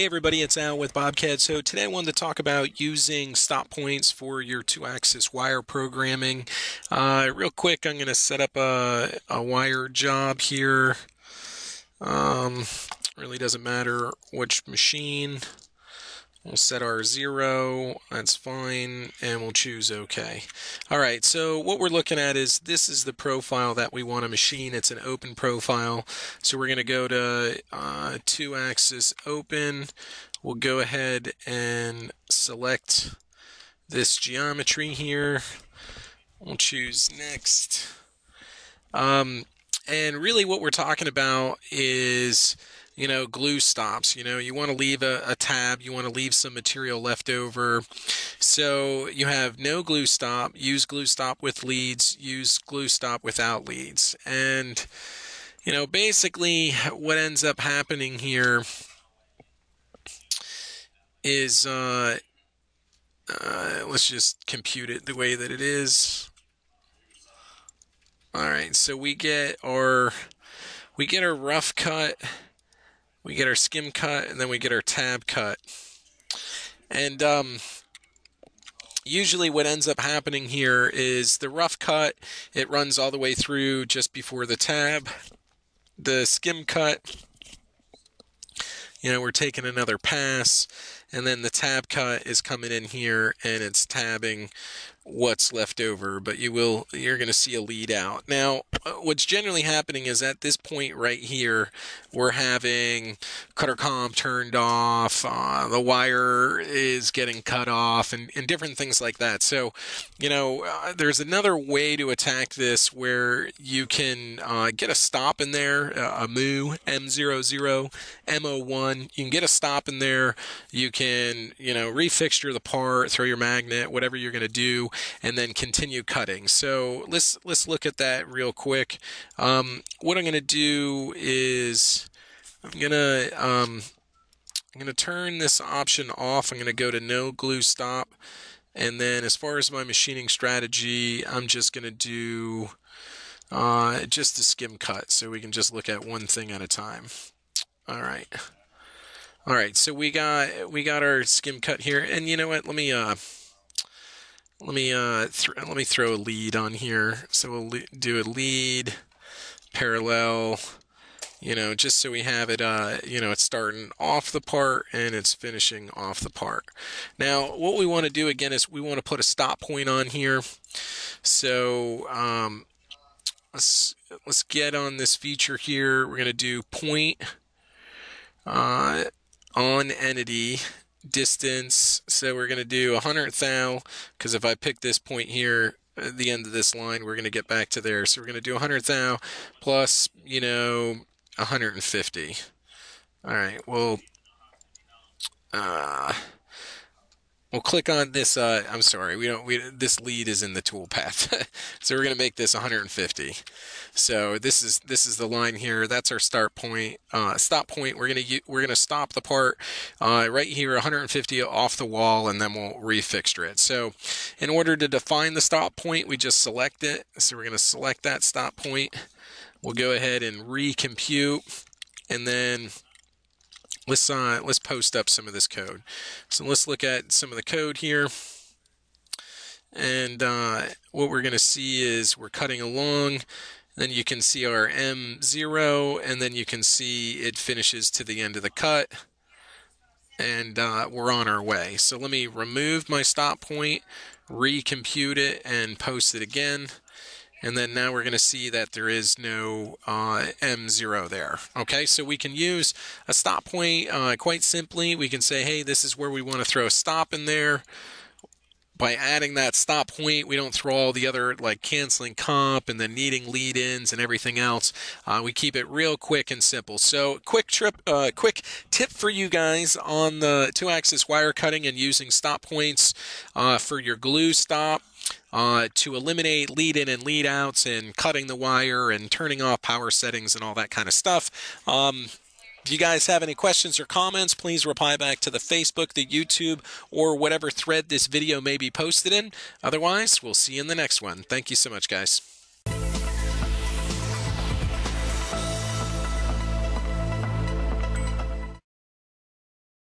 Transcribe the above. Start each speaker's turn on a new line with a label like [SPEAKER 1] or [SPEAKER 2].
[SPEAKER 1] Hey everybody, it's Al with BobCAD. So today I wanted to talk about using stop points for your two-axis wire programming. Uh, real quick, I'm going to set up a, a wire job here. Um, really doesn't matter which machine. We'll set our zero, that's fine, and we'll choose OK. All right, so what we're looking at is this is the profile that we want to machine. It's an open profile. So we're going to go to uh, two axis open. We'll go ahead and select this geometry here. We'll choose next. Um, and really what we're talking about is you know, glue stops. You know, you want to leave a, a, tab, you want to leave some material left over. So you have no glue stop, use glue stop with leads, use glue stop without leads. And, you know, basically what ends up happening here is, uh, uh, let's just compute it the way that it is. All right, so we get our we get our rough cut we get our skim cut, and then we get our tab cut. And um, usually what ends up happening here is the rough cut, it runs all the way through just before the tab. The skim cut, you know, we're taking another pass, and then the tab cut is coming in here and it's tabbing what's left over, but you will you're going to see a lead out. Now, uh, what's generally happening is at this point right here, we're having cutter comp turned off, uh, the wire is getting cut off, and, and different things like that. So, you know, uh, there's another way to attack this where you can uh, get a stop in there, uh, a MOO M00, M01. You can get a stop in there. You can, you know, refixture the part, throw your magnet, whatever you're going to do and then continue cutting. So let's let's look at that real quick. Um, what I'm going to do is I'm going to um, I'm going to turn this option off. I'm going to go to no glue stop. And then as far as my machining strategy, I'm just going to do uh, just a skim cut so we can just look at one thing at a time. All right. All right, so we got we got our skim cut here, and you know what? Let me uh, let me uh, let me throw a lead on here. So we'll do a lead parallel, you know, just so we have it, uh, you know, it's starting off the part and it's finishing off the part. Now, what we want to do again is we want to put a stop point on here. So um, let's let's get on this feature here. We're going to do point uh, on entity distance. So we're going to do a hundredth thou, because if I pick this point here, at the end of this line, we're going to get back to there. So we're going to do a hundredth thou plus, you know, 150. All right, well, uh, We'll click on this. Uh, I'm sorry, we don't. We this lead is in the toolpath, so we're going to make this 150. So this is this is the line here. That's our start point, uh, stop point. We're going to we're going to stop the part uh, right here, 150 off the wall, and then we'll refixture it. So in order to define the stop point, we just select it. So we're going to select that stop point. We'll go ahead and recompute, and then let's uh, let's post up some of this code. So let's look at some of the code here. And uh, what we're going to see is we're cutting along. Then you can see our M0, and then you can see it finishes to the end of the cut. And uh, we're on our way. So let me remove my stop point, recompute it, and post it again. And then now we're going to see that there is no uh, M0 there. Okay, so we can use a stop point uh, quite simply. We can say, hey, this is where we want to throw a stop in there. By adding that stop point, we don't throw all the other like canceling comp and then needing lead ins and everything else. Uh, we keep it real quick and simple. So, quick trip, uh, quick tip for you guys on the two-axis wire cutting and using stop points uh, for your glue stop uh, to eliminate lead in and lead outs and cutting the wire and turning off power settings and all that kind of stuff. Um, if you guys have any questions or comments, please reply back to the Facebook, the YouTube, or whatever thread this video may be posted in. Otherwise, we'll see you in the next one. Thank you so much, guys.